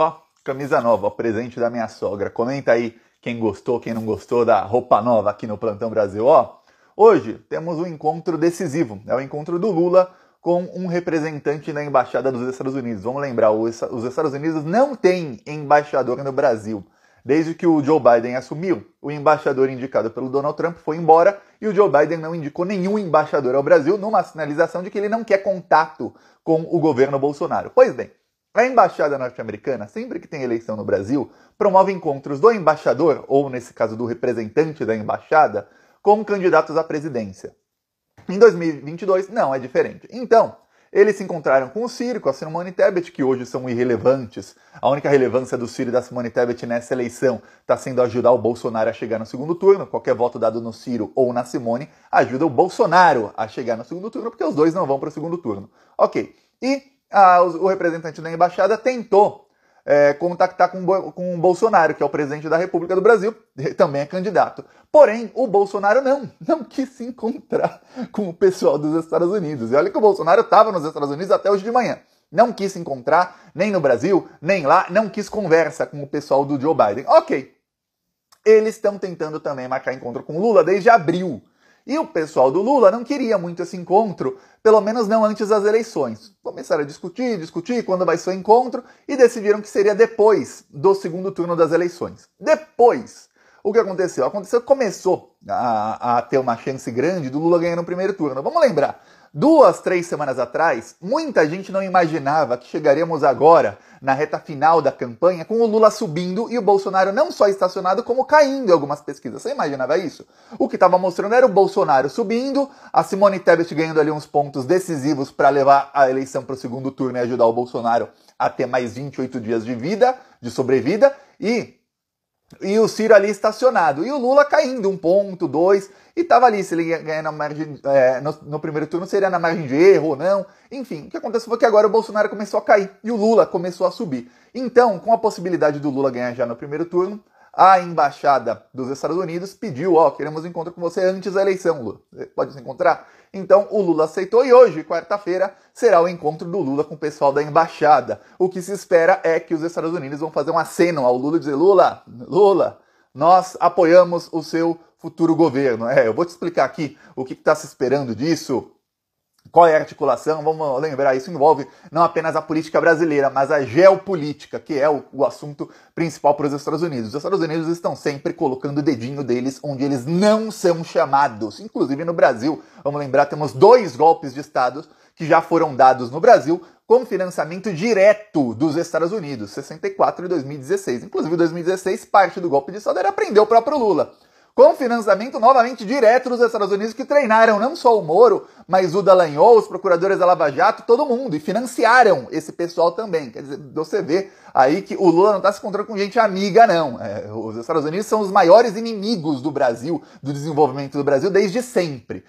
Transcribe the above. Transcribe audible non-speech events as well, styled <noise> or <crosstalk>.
Ó, camisa nova, ó, presente da minha sogra. Comenta aí quem gostou, quem não gostou da roupa nova aqui no Plantão Brasil. Ó, hoje temos um encontro decisivo. É o encontro do Lula com um representante da embaixada dos Estados Unidos. Vamos lembrar, os Estados Unidos não têm embaixador no Brasil. Desde que o Joe Biden assumiu, o embaixador indicado pelo Donald Trump foi embora e o Joe Biden não indicou nenhum embaixador ao Brasil numa sinalização de que ele não quer contato com o governo Bolsonaro. Pois bem, a embaixada norte-americana, sempre que tem eleição no Brasil, promove encontros do embaixador, ou nesse caso do representante da embaixada, com candidatos à presidência. Em 2022, não é diferente. Então, eles se encontraram com o Ciro, com a Simone Tebet, que hoje são irrelevantes. A única relevância do Ciro e da Simone Tebet nessa eleição está sendo ajudar o Bolsonaro a chegar no segundo turno. Qualquer voto dado no Ciro ou na Simone ajuda o Bolsonaro a chegar no segundo turno, porque os dois não vão para o segundo turno. Ok. E ah, o representante da embaixada tentou é, contactar com, com o Bolsonaro, que é o presidente da República do Brasil, também é candidato. Porém, o Bolsonaro não, não quis se encontrar <laughs> com o pessoal dos Estados Unidos. E olha que o Bolsonaro estava nos Estados Unidos até hoje de manhã. Não quis se encontrar, nem no Brasil, nem lá, não quis conversa com o pessoal do Joe Biden. Ok. Eles estão tentando também marcar encontro com Lula desde abril. E o pessoal do Lula não queria muito esse encontro, pelo menos não antes das eleições. Começaram a discutir, discutir quando vai ser o encontro e decidiram que seria depois do segundo turno das eleições. Depois, o que aconteceu? Aconteceu começou a, a ter uma chance grande do Lula ganhar no primeiro turno. Vamos lembrar, duas, três semanas atrás, muita gente não imaginava que chegaríamos agora na reta final da campanha, com o Lula subindo e o Bolsonaro não só estacionado, como caindo em algumas pesquisas. Você imaginava isso? O que estava mostrando era o Bolsonaro subindo, a Simone Tebet ganhando ali uns pontos decisivos para levar a eleição para o segundo turno e ajudar o Bolsonaro a ter mais 28 dias de vida, de sobrevida, e e o Ciro ali estacionado. E o Lula caindo um ponto, dois. E tava ali, se ele ganhar na margem, é, no, no, primeiro turno, seria na margem de erro ou não. Enfim, o que aconteceu foi que agora o Bolsonaro começou a cair e o Lula começou a subir. Então, com a possibilidade do Lula ganhar já no primeiro turno, a embaixada dos Estados Unidos pediu, ó, queremos encontro com você antes da eleição, Lula. Você pode se encontrar? Então o Lula aceitou e hoje, quarta-feira, será o encontro do Lula com o pessoal da embaixada. O que se espera é que os Estados Unidos vão fazer um aceno ao Lula e dizer: Lula, Lula, nós apoiamos o seu futuro governo. É, eu vou te explicar aqui o que está se esperando disso. Qual é a articulação? Vamos lembrar, isso envolve não apenas a política brasileira, mas a geopolítica, que é o, o, assunto principal para os Estados Unidos. Os Estados Unidos estão sempre colocando o dedinho deles onde eles não são chamados. Inclusive no Brasil, vamos lembrar, temos dois golpes de Estado que já foram dados no Brasil com financiamento direto dos Estados Unidos, 64 e 2016. Inclusive, 2016, parte do golpe de Estado era prender o próprio Lula com financiamento novamente direto dos Estados Unidos, que treinaram não só o Moro, mas o Dallagnol, os procuradores da Lava Jato, todo mundo, e financiaram esse pessoal também. Quer dizer, você vê aí que o Lula não está se encontrando com gente amiga, não. É, os Estados Unidos são os maiores inimigos do Brasil, do desenvolvimento do Brasil, desde sempre.